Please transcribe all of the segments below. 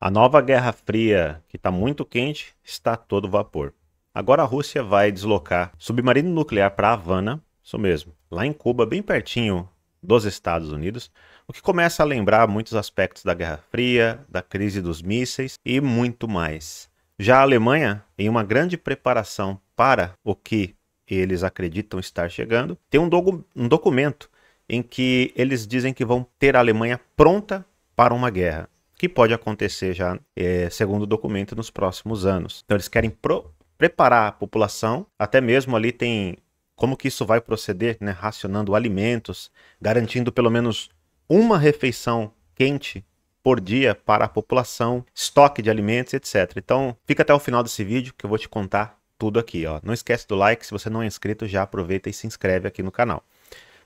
A nova Guerra Fria, que está muito quente, está a todo vapor. Agora a Rússia vai deslocar submarino nuclear para Havana, isso mesmo, lá em Cuba, bem pertinho dos Estados Unidos, o que começa a lembrar muitos aspectos da Guerra Fria, da crise dos mísseis e muito mais. Já a Alemanha, em uma grande preparação para o que eles acreditam estar chegando, tem um, um documento em que eles dizem que vão ter a Alemanha pronta para uma guerra, que pode acontecer já, é, segundo o documento, nos próximos anos. Então eles querem preparar a população, até mesmo ali tem como que isso vai proceder, né, racionando alimentos, garantindo pelo menos uma refeição quente por dia para a população, estoque de alimentos, etc. Então, fica até o final desse vídeo que eu vou te contar tudo aqui, ó. Não esquece do like, se você não é inscrito, já aproveita e se inscreve aqui no canal.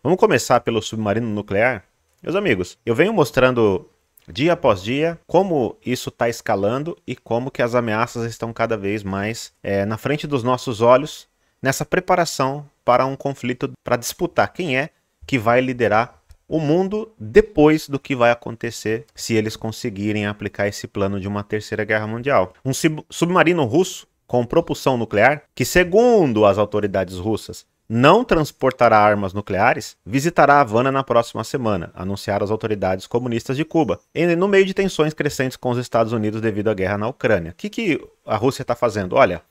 Vamos começar pelo submarino nuclear? Meus amigos, eu venho mostrando dia após dia como isso está escalando e como que as ameaças estão cada vez mais é, na frente dos nossos olhos nessa preparação para um conflito para disputar quem é que vai liderar o mundo depois do que vai acontecer se eles conseguirem aplicar esse plano de uma terceira guerra mundial. Um submarino russo com propulsão nuclear, que segundo as autoridades russas não transportará armas nucleares, visitará Havana na próxima semana, anunciaram as autoridades comunistas de Cuba, no meio de tensões crescentes com os Estados Unidos devido à guerra na Ucrânia. O que, que a Rússia está fazendo? Olha,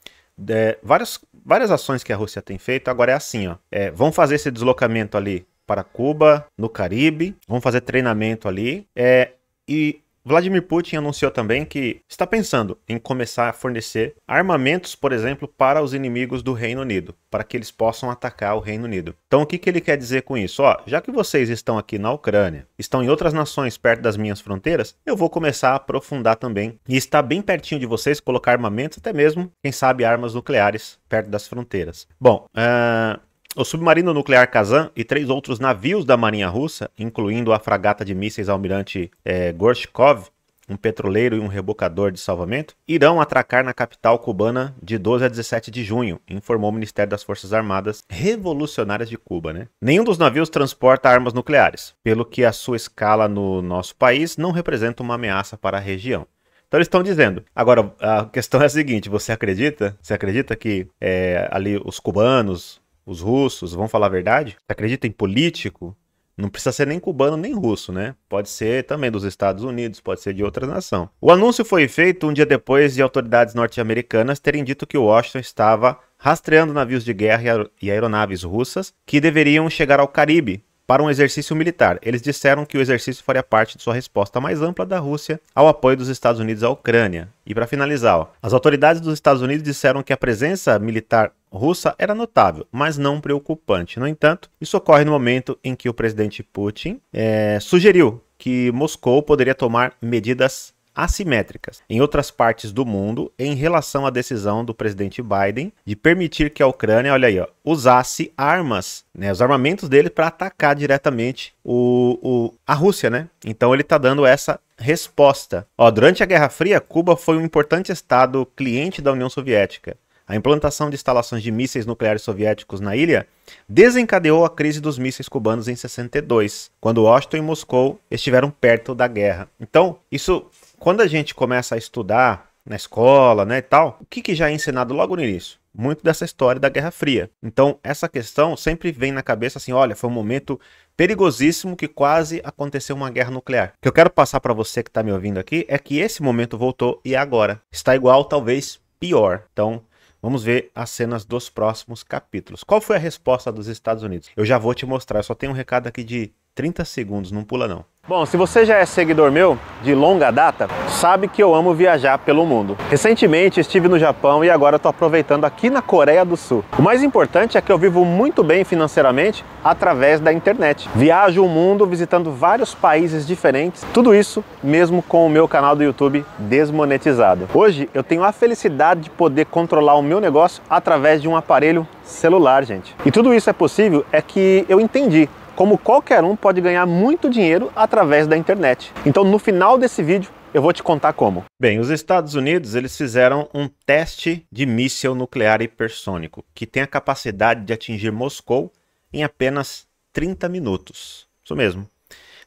é, várias, várias ações que a Rússia tem feito agora é assim, ó. É, vão fazer esse deslocamento ali para Cuba, no Caribe, vão fazer treinamento ali, é, e Vladimir Putin anunciou também que está pensando em começar a fornecer armamentos, por exemplo, para os inimigos do Reino Unido, para que eles possam atacar o Reino Unido. Então, o que, que ele quer dizer com isso? Ó, já que vocês estão aqui na Ucrânia, estão em outras nações perto das minhas fronteiras, eu vou começar a aprofundar também e estar bem pertinho de vocês, colocar armamentos, até mesmo, quem sabe, armas nucleares perto das fronteiras. Bom, uh, o submarino nuclear Kazan e três outros navios da Marinha Russa, incluindo a fragata de mísseis Almirante é, Gorshkov, um petroleiro e um rebocador de salvamento, irão atracar na capital cubana de 12 a 17 de junho, informou o Ministério das Forças Armadas Revolucionárias de Cuba. Né? Nenhum dos navios transporta armas nucleares, pelo que a sua escala no nosso país não representa uma ameaça para a região. Então eles estão dizendo. Agora, a questão é a seguinte: você acredita? Você acredita que é, ali os cubanos, os russos vão falar a verdade? Você acredita em político? Não precisa ser nem cubano nem russo, né? Pode ser também dos Estados Unidos, pode ser de outra nação. O anúncio foi feito um dia depois de autoridades norte-americanas terem dito que Washington estava rastreando navios de guerra e aeronaves russas que deveriam chegar ao Caribe para um exercício militar. Eles disseram que o exercício faria parte de sua resposta mais ampla da Rússia ao apoio dos Estados Unidos à Ucrânia. E para finalizar, ó, as autoridades dos Estados Unidos disseram que a presença militar russa era notável, mas não preocupante. No entanto, isso ocorre no momento em que o presidente Putin é, sugeriu que Moscou poderia tomar medidas assimétricas em outras partes do mundo em relação à decisão do presidente Biden de permitir que a Ucrânia, olha aí, ó, usasse armas, né, os armamentos dele para atacar diretamente o, o, a Rússia, né? Então ele está dando essa resposta. Ó, durante a Guerra Fria, Cuba foi um importante estado cliente da União Soviética. A implantação de instalações de mísseis nucleares soviéticos na ilha desencadeou a crise dos mísseis cubanos em 62, quando Washington e Moscou estiveram perto da guerra. Então, isso quando a gente começa a estudar na escola, né, e tal, o que, que já é ensinado logo no início? Muito dessa história da Guerra Fria. Então, essa questão sempre vem na cabeça assim: olha, foi um momento perigosíssimo que quase aconteceu uma guerra nuclear. O que eu quero passar para você que está me ouvindo aqui é que esse momento voltou e agora. Está igual, talvez pior. Então, Vamos ver as cenas dos próximos capítulos. Qual foi a resposta dos Estados Unidos? Eu já vou te mostrar, eu só tenho um recado aqui de 30 segundos, não pula não. Bom, se você já é seguidor meu de longa data, sabe que eu amo viajar pelo mundo. Recentemente estive no Japão e agora estou aproveitando aqui na Coreia do Sul. O mais importante é que eu vivo muito bem financeiramente através da internet. Viajo o mundo visitando vários países diferentes, tudo isso mesmo com o meu canal do YouTube desmonetizado. Hoje eu tenho a felicidade de poder controlar o meu negócio através de um aparelho celular, gente. E tudo isso é possível é que eu entendi como qualquer um pode ganhar muito dinheiro através da internet. Então, no final desse vídeo, eu vou te contar como. Bem, os Estados Unidos eles fizeram um teste de míssil nuclear hipersônico que tem a capacidade de atingir Moscou em apenas 30 minutos. Isso mesmo.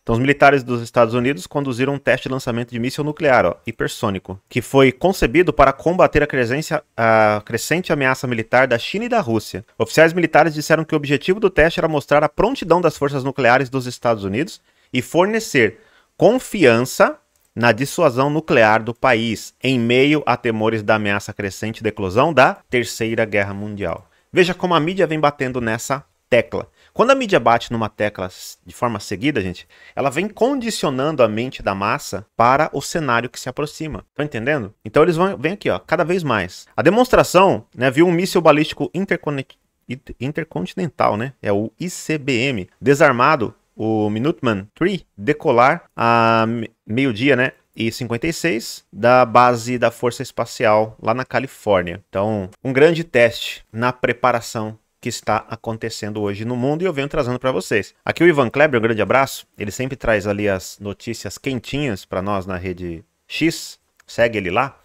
Então, os militares dos Estados Unidos conduziram um teste de lançamento de míssil nuclear, ó, hipersônico, que foi concebido para combater a, a crescente ameaça militar da China e da Rússia. Oficiais militares disseram que o objetivo do teste era mostrar a prontidão das forças nucleares dos Estados Unidos e fornecer confiança na dissuasão nuclear do país, em meio a temores da ameaça crescente de eclosão da Terceira Guerra Mundial. Veja como a mídia vem batendo nessa tecla. Quando a mídia bate numa tecla de forma seguida, gente, ela vem condicionando a mente da massa para o cenário que se aproxima. Tá entendendo? Então eles vão vem aqui, ó, cada vez mais. A demonstração, né, viu um míssil balístico intercontinental, né? É o ICBM, desarmado o Minuteman 3 decolar a meio-dia, né? E 56 da base da Força Espacial lá na Califórnia. Então, um grande teste na preparação que está acontecendo hoje no mundo e eu venho trazendo para vocês. Aqui o Ivan Kleber, um grande abraço. Ele sempre traz ali as notícias quentinhas para nós na rede X. Segue ele lá.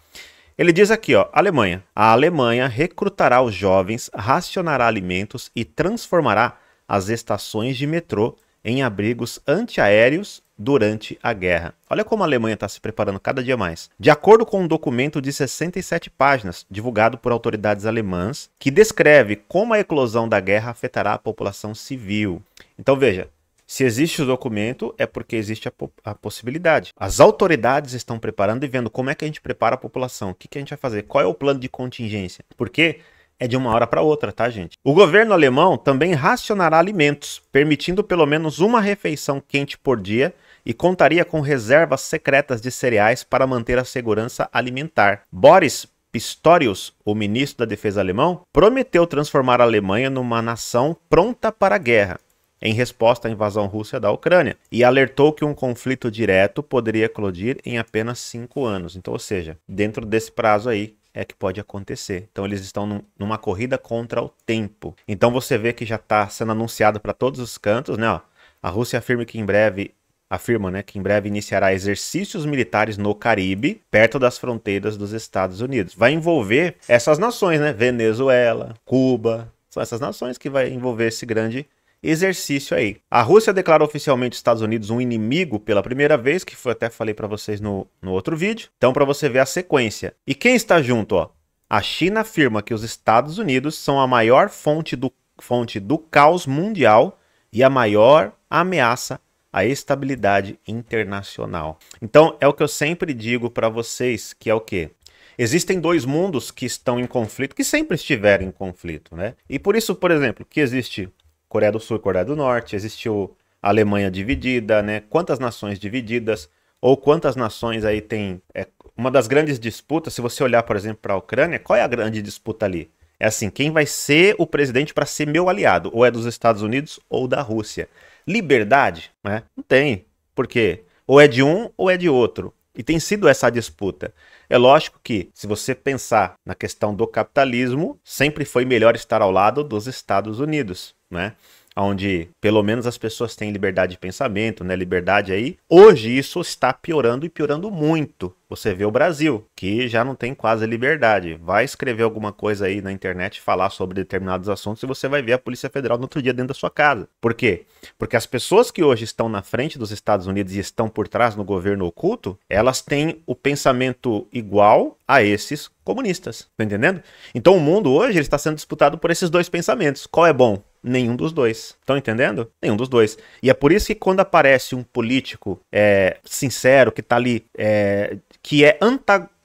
Ele diz aqui, ó, Alemanha. A Alemanha recrutará os jovens, racionará alimentos e transformará as estações de metrô em abrigos antiaéreos durante a guerra. Olha como a Alemanha está se preparando cada dia mais. De acordo com um documento de 67 páginas, divulgado por autoridades alemãs, que descreve como a eclosão da guerra afetará a população civil. Então veja, se existe o documento, é porque existe a, po a, possibilidade. As autoridades estão preparando e vendo como é que a gente prepara a população, o que, que a gente vai fazer, qual é o plano de contingência. Porque é de uma hora para outra, tá, gente? O governo alemão também racionará alimentos, permitindo pelo menos uma refeição quente por dia e contaria com reservas secretas de cereais para manter a segurança alimentar. Boris Pistorius, o ministro da Defesa alemão, prometeu transformar a Alemanha numa nação pronta para a guerra, em resposta à invasão russa da Ucrânia, e alertou que um conflito direto poderia eclodir em apenas cinco anos. Então, ou seja, dentro desse prazo aí, é que pode acontecer. Então eles estão num, numa corrida contra o tempo. Então você vê que já está sendo anunciado para todos os cantos, né? Ó, a Rússia afirma que em breve afirma, né, que em breve iniciará exercícios militares no Caribe, perto das fronteiras dos Estados Unidos. Vai envolver essas nações, né? Venezuela, Cuba, são essas nações que vai envolver esse grande exercício aí. A Rússia declara oficialmente os Estados Unidos um inimigo pela primeira vez, que foi até falei para vocês no, no outro vídeo. Então, para você ver a sequência. E quem está junto, ó? A China afirma que os Estados Unidos são a maior fonte do, fonte do caos mundial e a maior ameaça à estabilidade internacional. Então, é o que eu sempre digo para vocês, que é o quê? Existem dois mundos que estão em conflito, que sempre estiveram em conflito, né? E por isso, por exemplo, que existe Coreia do Sul e Coreia do Norte, existiu Alemanha dividida, né? Quantas nações divididas, ou quantas nações aí tem. É, uma das grandes disputas, se você olhar, por exemplo, para a Ucrânia, qual é a grande disputa ali? É assim, quem vai ser o presidente para ser meu aliado? Ou é dos Estados Unidos ou da Rússia? Liberdade, né? Não tem. Por quê? Ou é de um ou é de outro. E tem sido essa disputa. É lógico que, se você pensar na questão do capitalismo, sempre foi melhor estar ao lado dos Estados Unidos né? Onde pelo menos as pessoas têm liberdade de pensamento, né? Liberdade aí. Hoje isso está piorando e piorando muito. Você vê o Brasil, que já não tem quase liberdade. Vai escrever alguma coisa aí na internet, falar sobre determinados assuntos e você vai ver a Polícia Federal no outro dia dentro da sua casa. Por quê? Porque as pessoas que hoje estão na frente dos Estados Unidos e estão por trás no governo oculto, elas têm o pensamento igual a esses comunistas. Tá entendendo? Então o mundo hoje está sendo disputado por esses dois pensamentos. Qual é bom? Nenhum dos dois. Estão entendendo? Nenhum dos dois. E é por isso que quando aparece um político é, sincero, que está ali, é, que é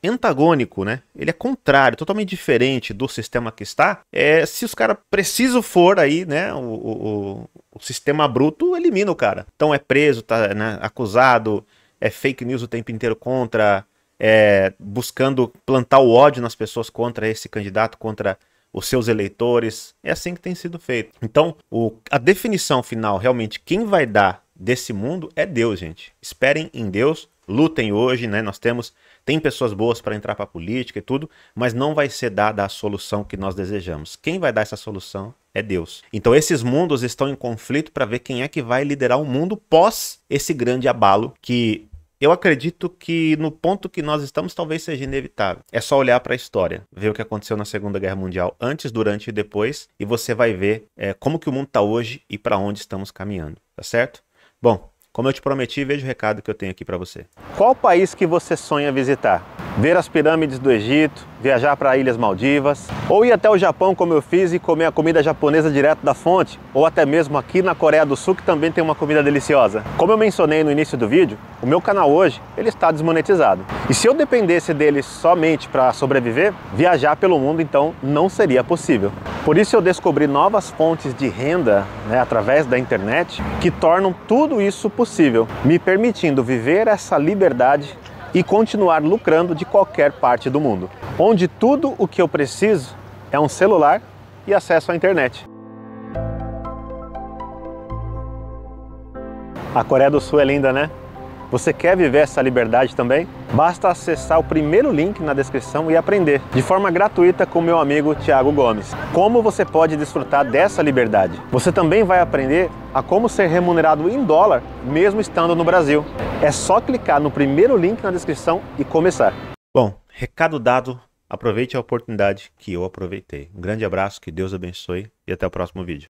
antagônico, né? Ele é contrário, totalmente diferente do sistema que está. É, se os caras precisam for aí, né? O, o, o, sistema bruto elimina o cara. Então é preso, tá né, acusado, é fake news o tempo inteiro contra, é, buscando plantar o ódio nas pessoas contra esse candidato, contra os seus eleitores. É assim que tem sido feito. Então, o, a definição final, realmente, quem vai dar desse mundo é Deus, gente. Esperem em Deus, lutem hoje, né? Nós temos tem pessoas boas para entrar para a política e tudo, mas não vai ser dada a solução que nós desejamos. Quem vai dar essa solução é Deus. Então esses mundos estão em conflito para ver quem é que vai liderar o mundo pós esse grande abalo que eu acredito que no ponto que nós estamos talvez seja inevitável. É só olhar para a história, ver o que aconteceu na Segunda Guerra Mundial antes, durante e depois, e você vai ver é, como que o mundo está hoje e para onde estamos caminhando, tá certo? Bom, Como eu te prometi, veja o recado que eu tenho aqui para você. Qual país que você sonha visitar? Ver as pirâmides do Egito, viajar para Ilhas Maldivas, ou ir até o Japão como eu fiz e comer a comida japonesa direto da fonte, ou até mesmo aqui na Coreia do Sul que também tem uma comida deliciosa. Como eu mencionei no início do vídeo, o meu canal hoje ele está desmonetizado. E se eu dependesse dele somente para sobreviver, viajar pelo mundo então não seria possível. Por isso eu descobri novas fontes de renda né, através da internet que tornam tudo isso possível, me permitindo viver essa liberdade e continuar lucrando de qualquer parte do mundo, onde tudo o que eu preciso é um celular e acesso à internet. A Coreia do Sul é linda, né? Você quer viver essa liberdade também? Basta acessar o primeiro link na descrição e aprender de forma gratuita com meu amigo Thiago Gomes. Como você pode desfrutar dessa liberdade? Você também vai aprender a como ser remunerado em dólar mesmo estando no Brasil. É só clicar no primeiro link na descrição e começar. Bom, recado dado. Aproveite a oportunidade que eu aproveitei. Um grande abraço, que Deus abençoe e até o próximo vídeo.